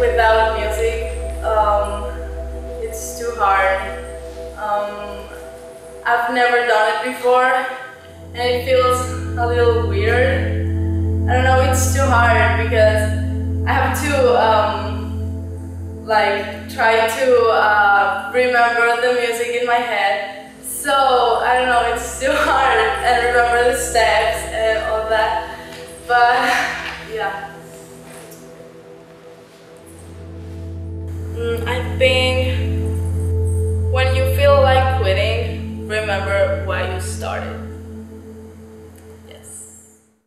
without music, um, it's too hard. Um, I've never done it before and it feels a little weird. I don't know, it's too hard because I have to um, like try to uh, remember the music in my head. So I don't know, it's too hard and remember the steps and all that. But yeah. started.